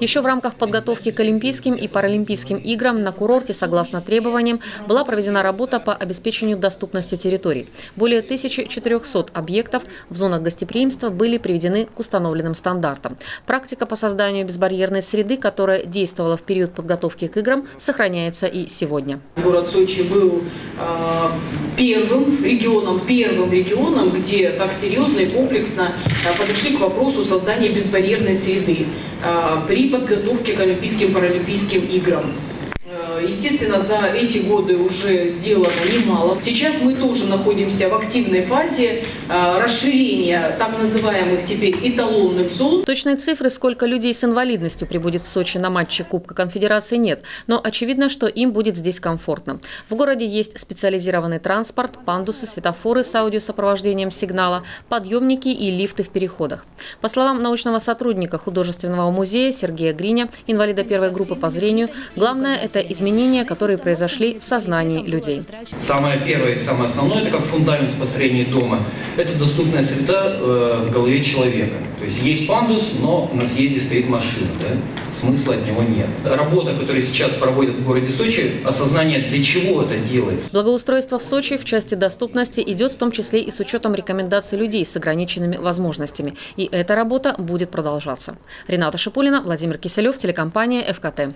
Еще в рамках подготовки к Олимпийским и Паралимпийским играм на курорте, согласно требованиям, была проведена работа по обеспечению доступности территорий. Более 1400 объектов в зонах гостеприимства были приведены к установленным стандартам. Практика по созданию безбарьерной среды, которая действовала в период подготовки к играм, сохраняется и сегодня. Город Сочи был э, первым регионом, первым регионом, где так серьезно и комплексно э, подошли к вопросу создания безбарьерной среды э, при подготовке к Олимпийским Паралимпийским играм. Естественно, за эти годы уже сделано немало. Сейчас мы тоже находимся в активной фазе э, расширения так называемых теперь эталонных зон. Точной цифры, сколько людей с инвалидностью прибудет в Сочи на матче Кубка Конфедерации, нет. Но очевидно, что им будет здесь комфортно. В городе есть специализированный транспорт, пандусы, светофоры с аудиосопровождением сигнала, подъемники и лифты в переходах. По словам научного сотрудника художественного музея Сергея Гриня, инвалида первой группы по зрению, главное – это изменение изменения, которые произошли в сознании людей. Самое первое и самое основное, это как фундамент построения дома, это доступная среда э, в голове человека. То есть есть пандус, но на съезде стоит машина. Да? Смысла от него нет. Работа, которая сейчас проводят в городе Сочи, осознание, для чего это делается. Благоустройство в Сочи в части доступности идет в том числе и с учетом рекомендаций людей с ограниченными возможностями. И эта работа будет продолжаться. Рената Шипулина, Владимир Киселев, телекомпания «ФКТ».